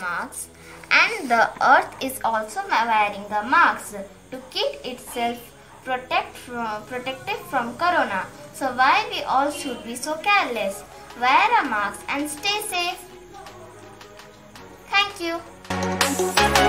Marks, and the earth is also wearing the marks to keep itself protect from, protected from corona. So why we all should be so careless? Wear a mask and stay safe. Thank you.